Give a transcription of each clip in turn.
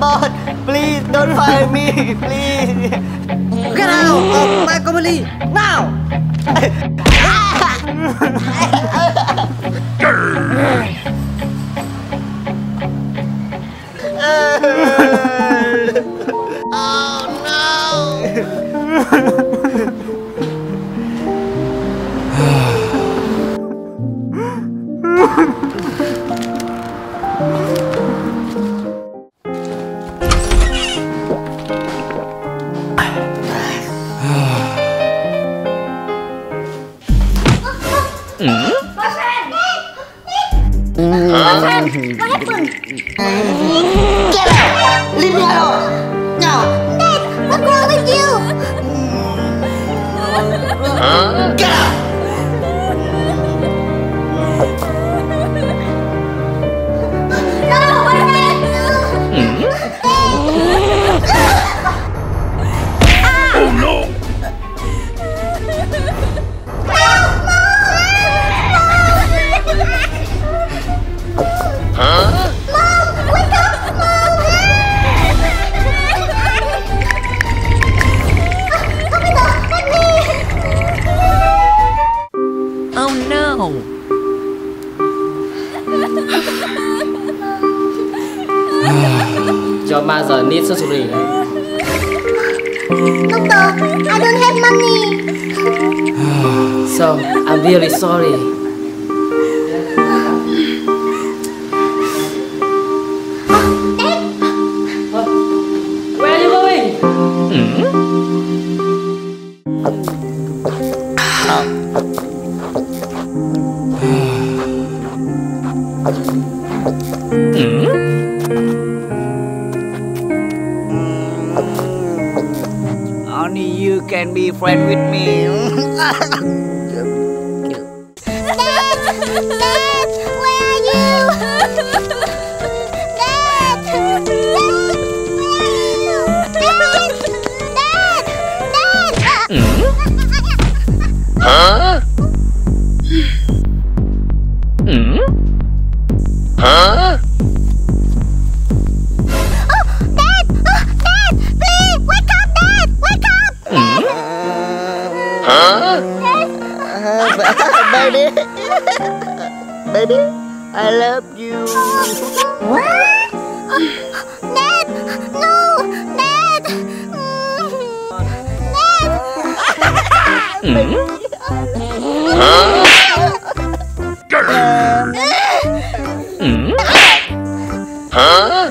But please don't fire me, please. Get out of my company now. oh no! ガッ sorry. Baby. Baby, I love you. What? Ned, no, Ned. Hmm? Ned. Baby. um. Huh?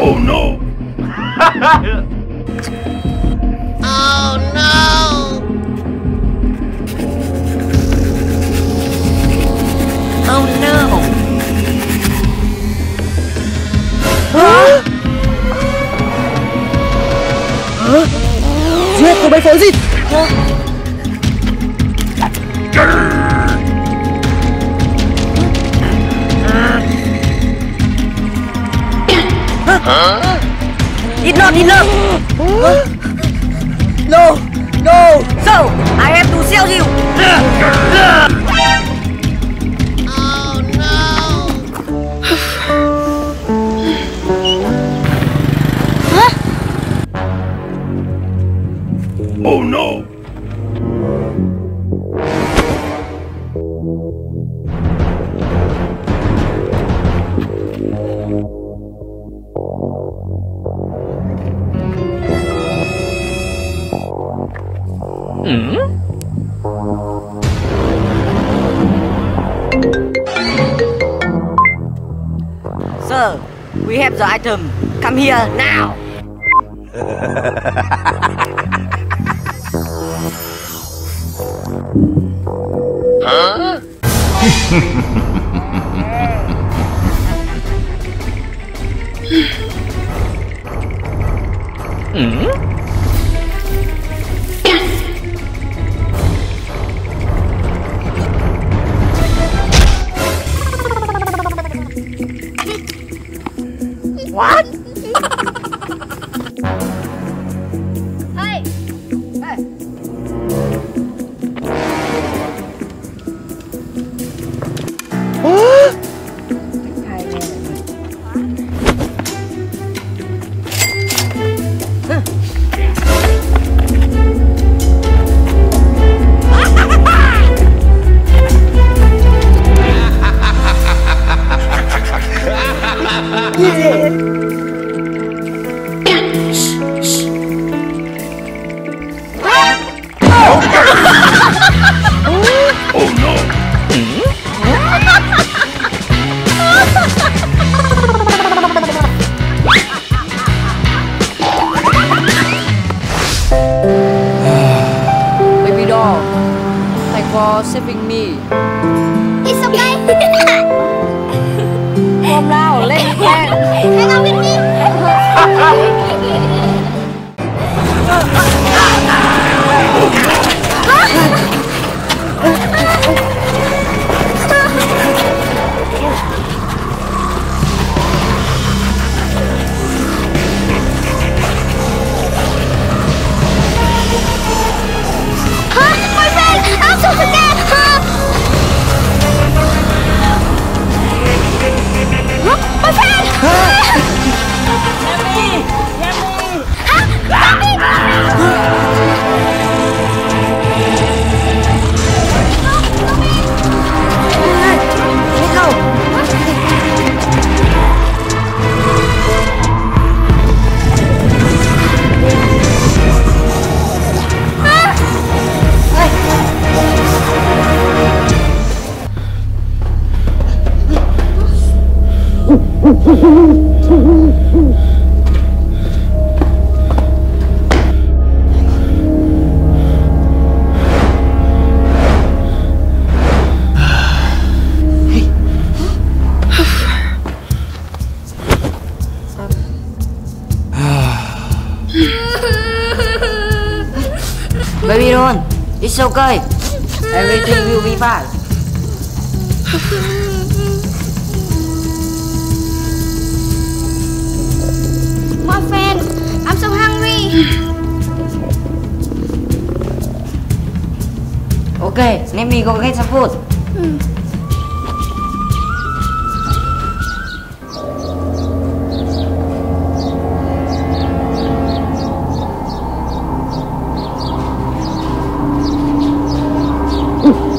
oh no! oh no! Oh no! Hả? Hả? Giết cô bé phó dịt! Hả? It's not enough. No, no. So I have to sell you. Oh, oh, Sir, we have the item. Come here now. Hey, for saving me. it's okay. Hôm nào lên nha. Yummy! Yummy! Okay. Everything will be fine. My friend! I'm so hungry! Okay, let me go get some food. My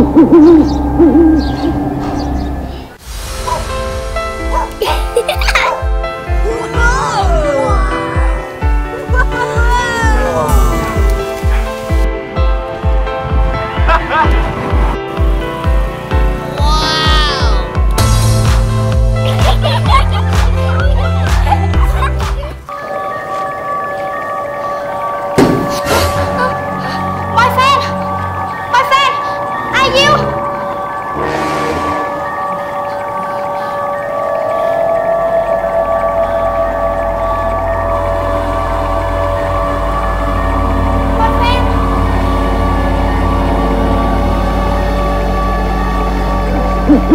よし!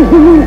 believe.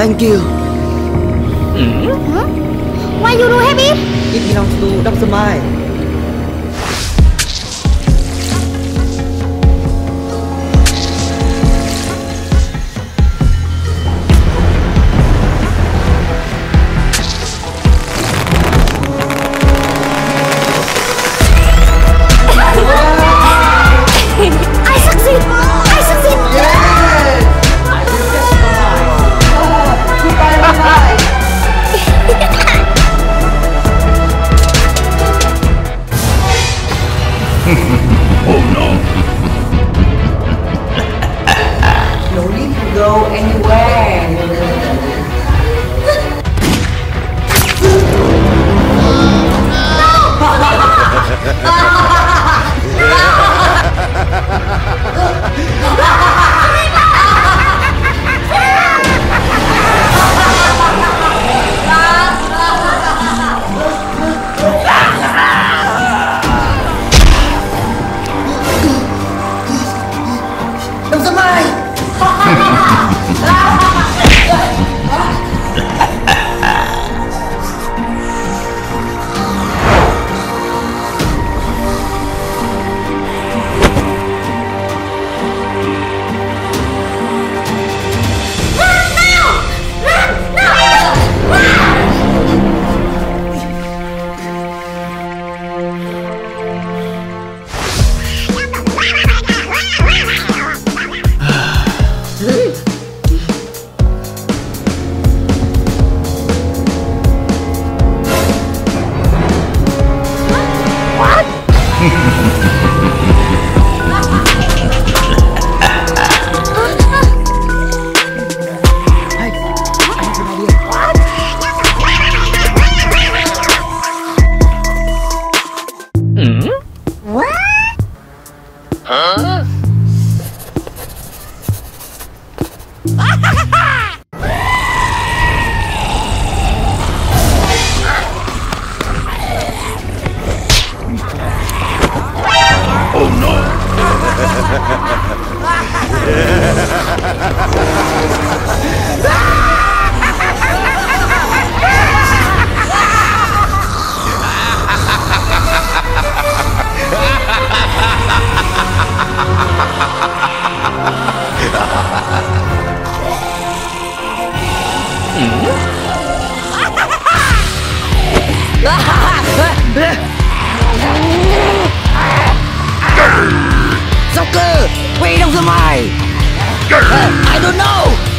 Thank you. Đông ra mày I don't know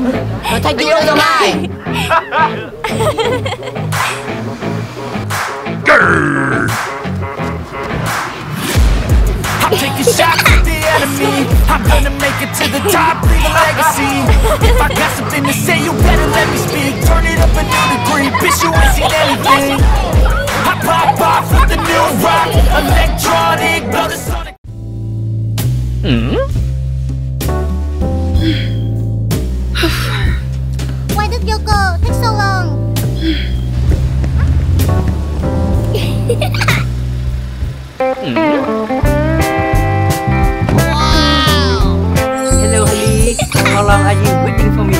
Thank you so much I'm taking shots at the enemy. I'm gonna make it to the top, leave a legacy. If I got something to say, you better let me speak. Turn it up a new degree, bitch, you ain't seen anything. I pop off with the new rock. Electronic, blow the sonic. Why did Yoko take so long? Hello honey How long are you waiting for me?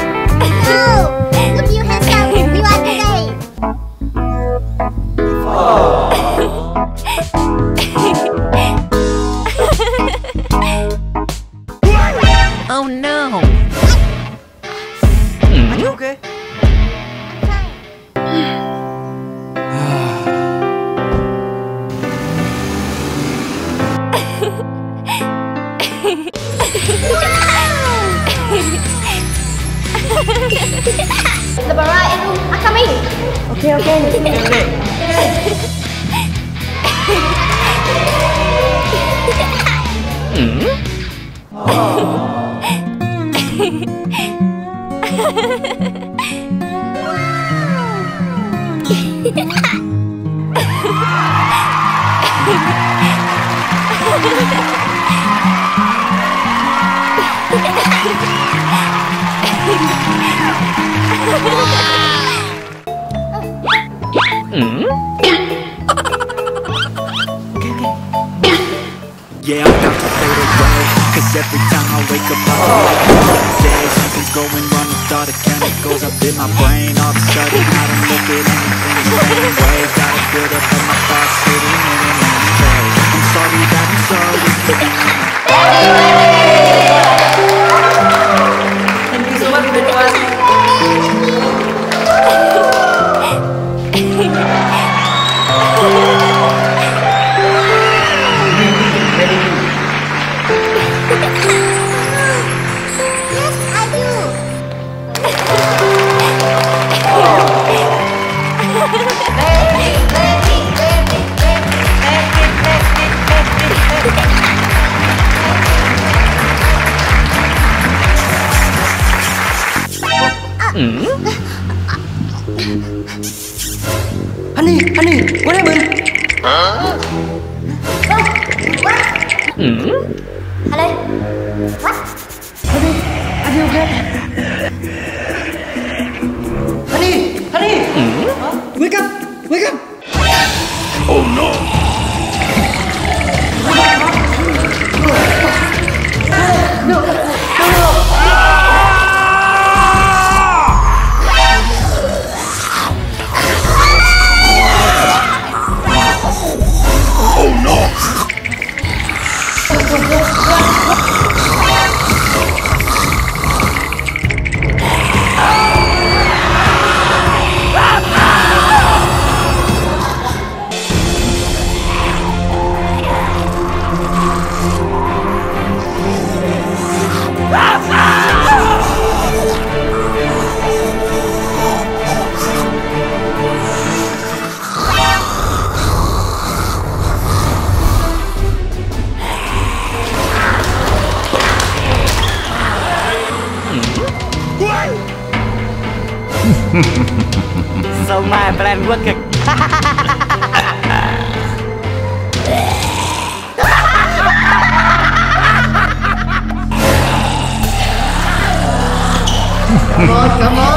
In my brain. All of a sudden I don't look at anything the same way. Gotta build up Vamos, vamos.